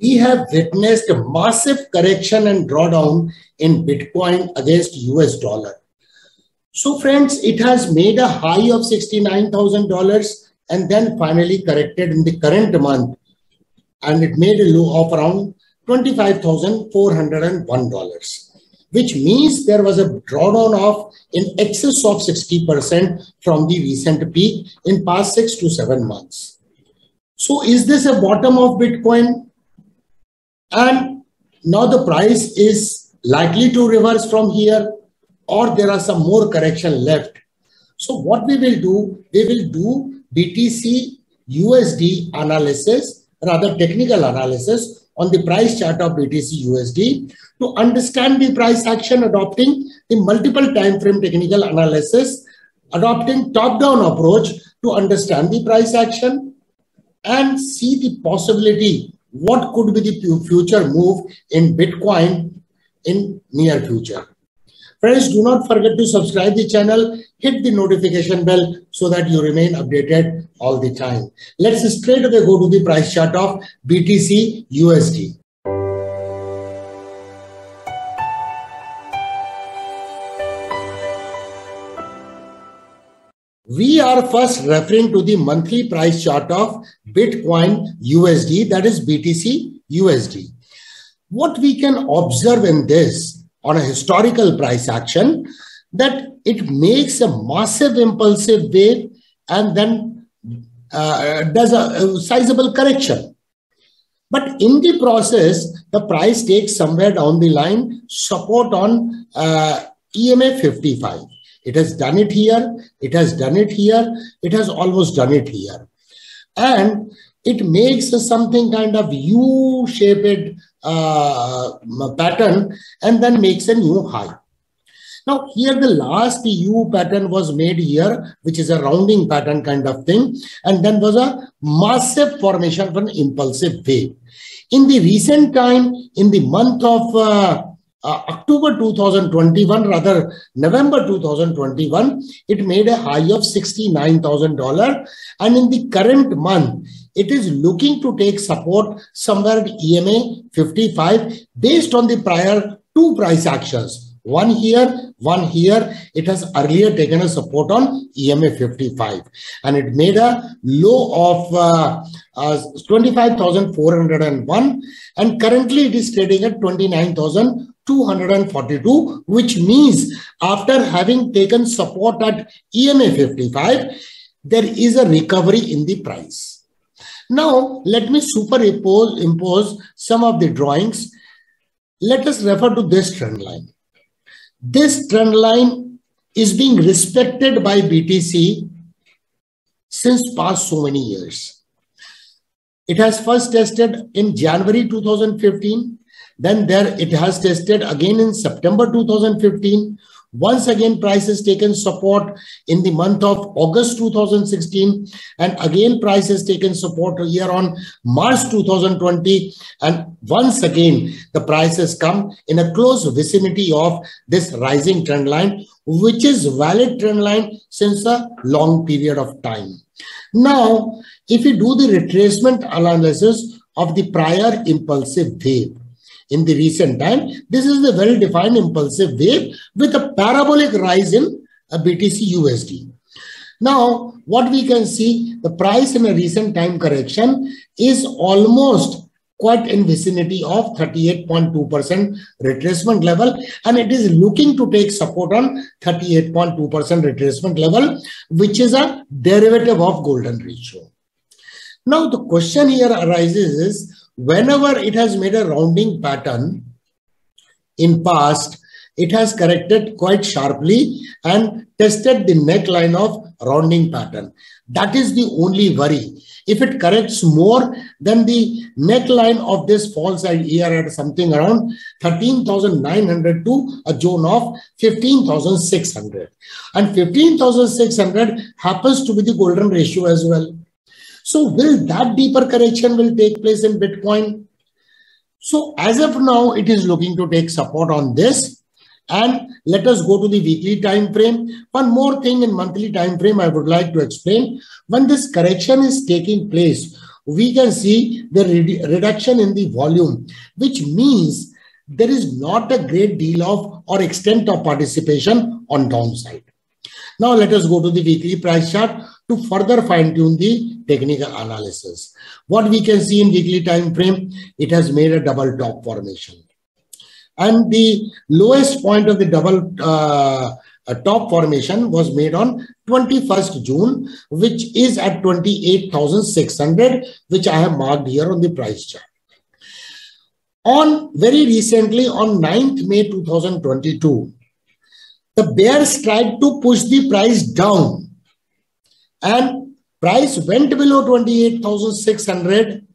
we have witnessed a massive correction and drawdown in Bitcoin against US dollar. So friends, it has made a high of $69,000 and then finally corrected in the current month. And it made a low of around $25,401, which means there was a drawdown of in excess of 60% from the recent peak in past six to seven months. So is this a bottom of Bitcoin? And now the price is likely to reverse from here or there are some more correction left. So what we will do, we will do BTC USD analysis, rather technical analysis on the price chart of BTC USD to understand the price action adopting the multiple time frame technical analysis, adopting top-down approach to understand the price action and see the possibility what could be the future move in Bitcoin in near future. Friends, do not forget to subscribe the channel, hit the notification bell so that you remain updated all the time. Let's straight away go to the price chart of BTC USD. We are first referring to the monthly price chart of Bitcoin USD, that is BTC USD. What we can observe in this on a historical price action, that it makes a massive impulsive wave and then uh, does a, a sizable correction. But in the process, the price takes somewhere down the line support on uh, EMA 55. It has done it here, it has done it here, it has almost done it here. And it makes something kind of U-shaped uh, pattern and then makes a new high. Now here the last U pattern was made here, which is a rounding pattern kind of thing. And then was a massive formation of an impulsive wave. In the recent time, in the month of uh, uh, October 2021, rather November 2021, it made a high of $69,000. And in the current month, it is looking to take support somewhere at EMA 55 based on the prior two price actions. One here, one here. It has earlier taken a support on EMA 55 and it made a low of uh, uh, 25,401 and currently it is trading at 29,242 which means after having taken support at EMA 55 there is a recovery in the price. Now, let me superimpose impose some of the drawings. Let us refer to this trend line. This trend line is being respected by BTC since past so many years. It has first tested in January 2015. Then there it has tested again in September 2015. Once again, price has taken support in the month of August 2016. And again, price has taken support here on March 2020. And once again, the price has come in a close vicinity of this rising trend line, which is valid trend line since a long period of time. Now, if you do the retracement analysis of the prior impulsive wave, in the recent time. This is the well-defined impulsive wave with a parabolic rise in a BTC USD. Now, what we can see, the price in a recent time correction is almost quite in vicinity of 38.2% retracement level and it is looking to take support on 38.2% retracement level which is a derivative of golden ratio. Now the question here arises is whenever it has made a rounding pattern in past, it has corrected quite sharply and tested the neckline of rounding pattern. That is the only worry. If it corrects more, then the neckline of this falls here at something around 13,900 to a zone of 15,600. And 15,600 happens to be the golden ratio as well. So will that deeper correction will take place in Bitcoin? So as of now, it is looking to take support on this. And let us go to the weekly time frame. One more thing in monthly time frame I would like to explain. When this correction is taking place, we can see the reduction in the volume, which means there is not a great deal of or extent of participation on downside. Now let us go to the weekly price chart to further fine tune the technical analysis. What we can see in weekly time frame, it has made a double top formation. And the lowest point of the double uh, top formation was made on 21st June, which is at 28,600, which I have marked here on the price chart. On very recently, on 9th May 2022, the bears tried to push the price down and price went below 28,600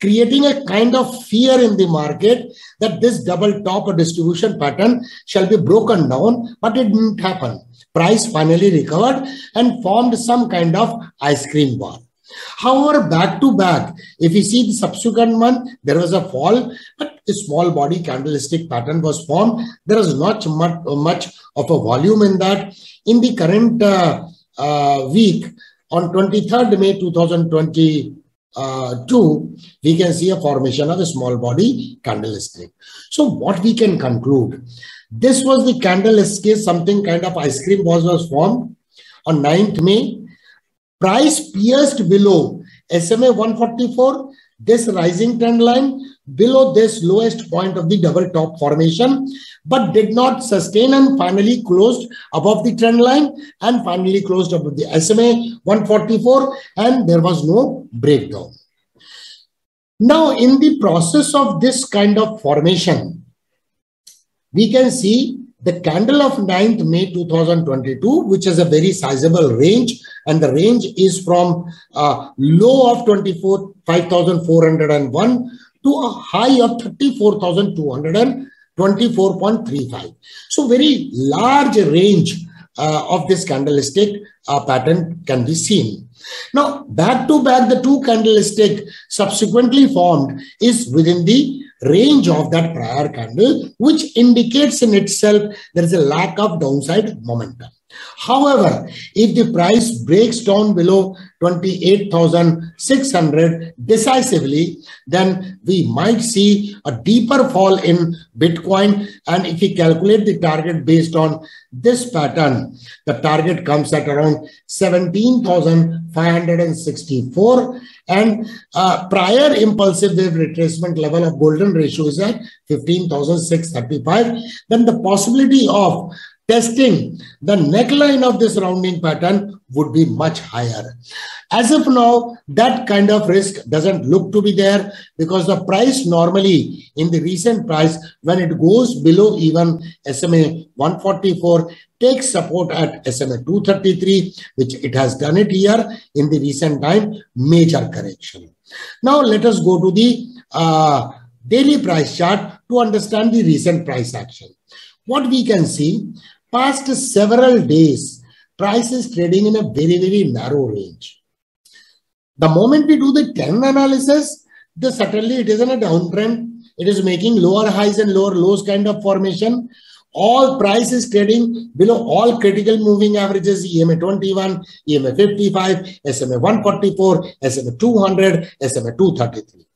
creating a kind of fear in the market that this double top distribution pattern shall be broken down, but it didn't happen. Price finally recovered and formed some kind of ice cream bar. However, back to back, if you see the subsequent month, there was a fall, but a small body candlestick pattern was formed. There was not much, much of a volume in that. In the current uh, week, on 23rd May 2020, uh, 2, we can see a formation of a small body candlestick. So what we can conclude, this was the candlestick, something kind of ice cream was, was formed on 9th May. Price pierced below SMA 144, this rising trend line below this lowest point of the double top formation, but did not sustain and finally closed above the trend line and finally closed above the SMA 144 and there was no breakdown. Now, in the process of this kind of formation, we can see the candle of 9th May 2022, which is a very sizable range, and the range is from a low of 24 5,401 to a high of 34,224.35. So very large range uh, of this candlestick uh, pattern can be seen. Now, back to back, the two candlestick subsequently formed is within the range of that prior candle, which indicates in itself there is a lack of downside momentum. However, if the price breaks down below 28,600 decisively, then we might see a deeper fall in Bitcoin. And if we calculate the target based on this pattern, the target comes at around 17,564. And uh, prior impulsive wave retracement level of golden ratio is at 15,635. Then the possibility of testing the neckline of this rounding pattern would be much higher. As of now, that kind of risk doesn't look to be there because the price normally in the recent price, when it goes below even SMA 144, takes support at SMA 233, which it has done it here in the recent time, major correction. Now let us go to the uh, daily price chart to understand the recent price action. What we can see, past several days, price is trading in a very, very narrow range. The moment we do the 10 analysis, the certainly it is in a downtrend. It is making lower highs and lower lows kind of formation. All price is trading below all critical moving averages, EMA 21, EMA 55, SMA 144, SMA 200, SMA 233.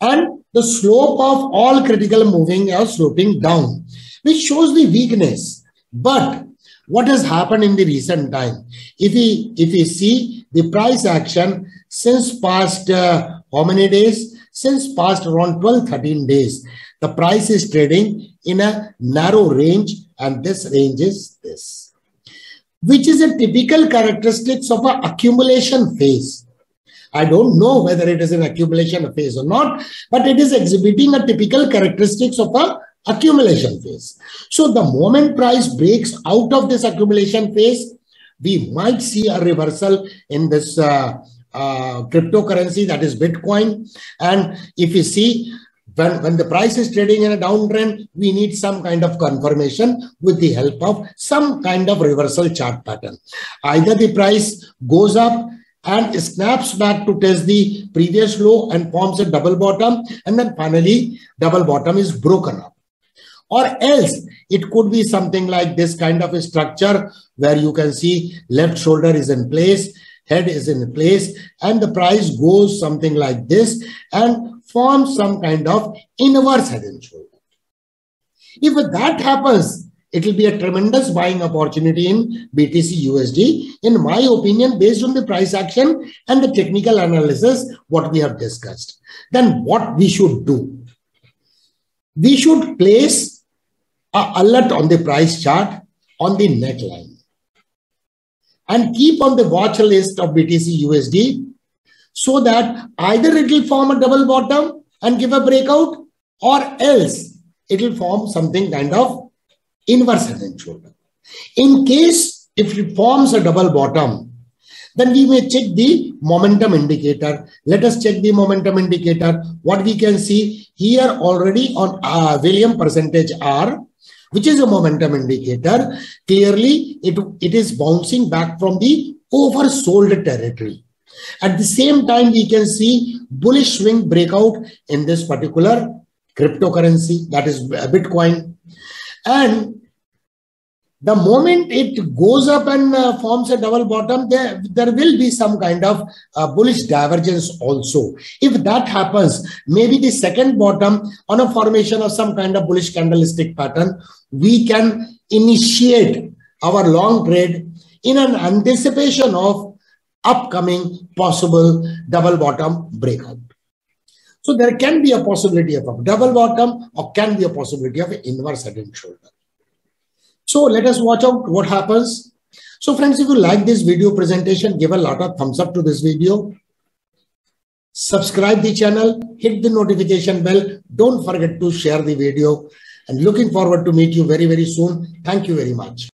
And the slope of all critical moving are sloping down, which shows the weakness but what has happened in the recent time? If we, if we see the price action since past uh, how many days? Since past around 12, 13 days, the price is trading in a narrow range and this range is this, which is a typical characteristics of an accumulation phase. I don't know whether it is an accumulation phase or not, but it is exhibiting a typical characteristics of a accumulation phase. So the moment price breaks out of this accumulation phase, we might see a reversal in this uh, uh, cryptocurrency that is Bitcoin. And if you see when, when the price is trading in a downtrend, we need some kind of confirmation with the help of some kind of reversal chart pattern. Either the price goes up and snaps back to test the previous low and forms a double bottom and then finally double bottom is broken up or else it could be something like this kind of a structure where you can see left shoulder is in place head is in place and the price goes something like this and forms some kind of inverse head and shoulder. If that happens, it will be a tremendous buying opportunity in BTC USD, in my opinion, based on the price action and the technical analysis, what we have discussed. Then what we should do? We should place a alert on the price chart on the neckline and keep on the watch list of BTC USD so that either it will form a double bottom and give a breakout or else it will form something kind of inverse head and shoulder. In case if it forms a double bottom, then we may check the momentum indicator. Let us check the momentum indicator. What we can see here already on uh, William percentage R, which is a momentum indicator. Clearly, it, it is bouncing back from the oversold territory. At the same time, we can see bullish swing breakout in this particular cryptocurrency, that is Bitcoin. And the moment it goes up and uh, forms a double bottom, there, there will be some kind of uh, bullish divergence also. If that happens, maybe the second bottom on a formation of some kind of bullish candlestick pattern, we can initiate our long trade in an anticipation of upcoming possible double bottom breakout. So there can be a possibility of a double bottom or can be a possibility of an inverse head and shoulder. So let us watch out what happens. So friends, if you like this video presentation, give a lot of thumbs up to this video. Subscribe the channel, hit the notification bell. Don't forget to share the video and looking forward to meet you very, very soon. Thank you very much.